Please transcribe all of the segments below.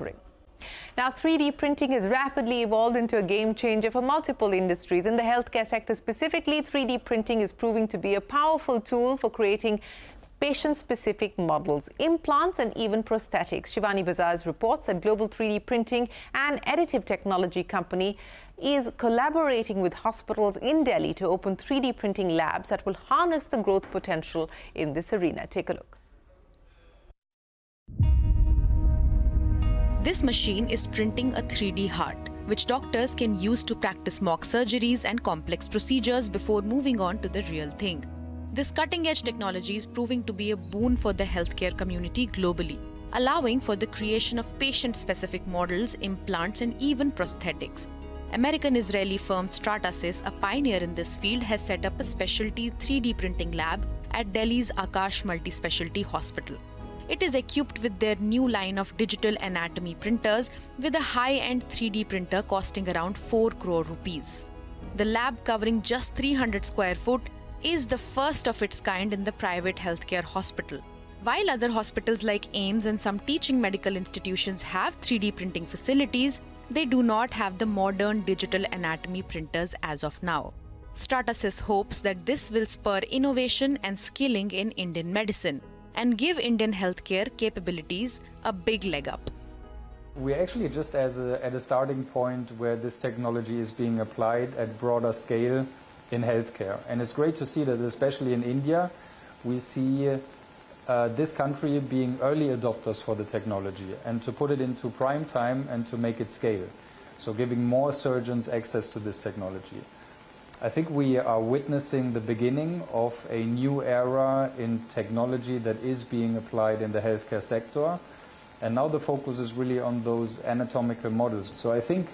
manufacturing. Now, 3D printing has rapidly evolved into a game changer for multiple industries. In the healthcare sector specifically, 3D printing is proving to be a powerful tool for creating patient-specific models, implants and even prosthetics. Shivani Bazaz reports that global 3D printing and additive technology company is collaborating with hospitals in Delhi to open 3D printing labs that will harness the growth potential in this arena. Take a look. This machine is printing a 3D heart, which doctors can use to practice mock surgeries and complex procedures before moving on to the real thing. This cutting edge technology is proving to be a boon for the healthcare community globally, allowing for the creation of patient specific models, implants, and even prosthetics. American Israeli firm Stratasys, a pioneer in this field, has set up a specialty 3D printing lab at Delhi's Akash Multi Specialty Hospital. It is equipped with their new line of digital anatomy printers with a high end 3D printer costing around 4 crore rupees. The lab, covering just 300 square foot, is the first of its kind in the private healthcare hospital. While other hospitals like AIIMS and some teaching medical institutions have 3D printing facilities, they do not have the modern digital anatomy printers as of now. Stratasys hopes that this will spur innovation and skilling in Indian medicine and give Indian healthcare capabilities a big leg up. We're actually just as a, at a starting point where this technology is being applied at broader scale in healthcare. And it's great to see that, especially in India, we see uh, this country being early adopters for the technology and to put it into prime time and to make it scale. So giving more surgeons access to this technology. I think we are witnessing the beginning of a new era in technology that is being applied in the healthcare sector. And now the focus is really on those anatomical models. So I think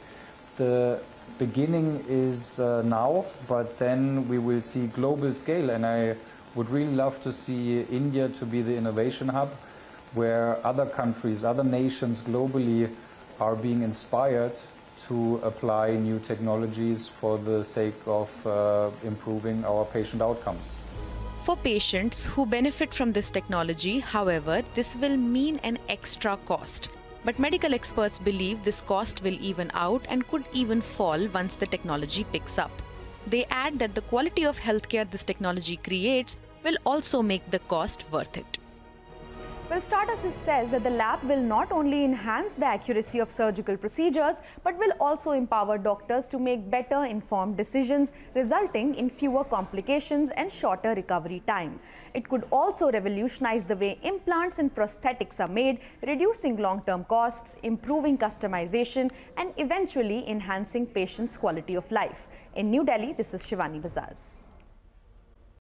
the beginning is uh, now, but then we will see global scale. And I would really love to see India to be the innovation hub where other countries, other nations globally are being inspired to apply new technologies for the sake of uh, improving our patient outcomes. For patients who benefit from this technology, however, this will mean an extra cost. But medical experts believe this cost will even out and could even fall once the technology picks up. They add that the quality of healthcare this technology creates will also make the cost worth it. Well, Stratasys says that the lab will not only enhance the accuracy of surgical procedures, but will also empower doctors to make better informed decisions, resulting in fewer complications and shorter recovery time. It could also revolutionize the way implants and prosthetics are made, reducing long-term costs, improving customization, and eventually enhancing patients' quality of life. In New Delhi, this is Shivani Bazaz.